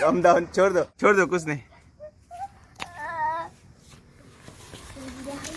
Come down छोड़ दो छोड़ दो कुछ नहीं।